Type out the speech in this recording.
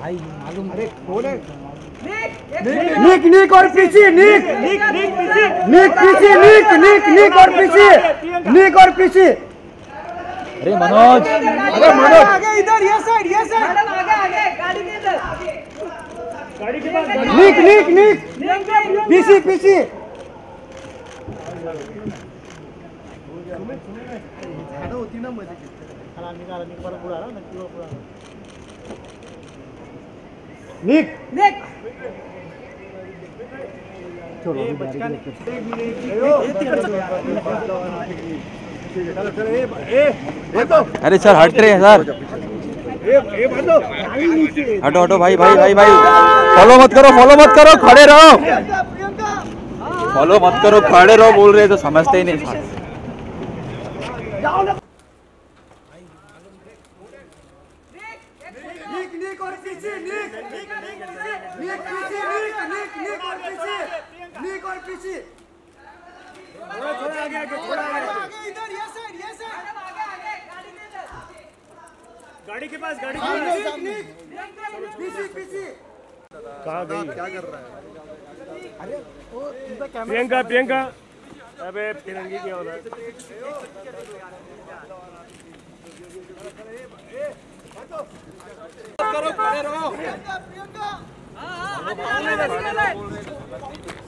भाई मालूम अरे कौन है? निक निक और पीछे निक। निक निक पीछे निक पीछे निक निक निक और पीछे। निक और पीछे। अरे मनोज। अरे मनोज। आगे इधर ये साइड ये साइड आगे आगे गाड़ी के इधर। गाड़ी के पास निक निक निक। पीछे पीछे। निक देख अरे सर हट रहे हैं सर। हटो हटो भाई भाई भाई भाई। फॉलो मत करो फॉलो मत करो खड़े रहो। फॉलो मत करो खड़े रहो बोल रहे तो समझते ही नहीं। निक निक और पीछे। निक निक निक पीछे निक निक निक और पीछे निक और पीछे थोड़ा थोड़ा आगे आगे थोड़ा आगे इधर ये साइड ये साइड आगे आगे गाड़ी के इधर गाड़ी के पास गाड़ी के पास निक निक पीछे पीछे कहाँ गई क्या कर रहा है अरे वो प्रियंका प्रियंका। अबे तिरंगी क्या हो रहा है? हाँ हाँ आगे आगे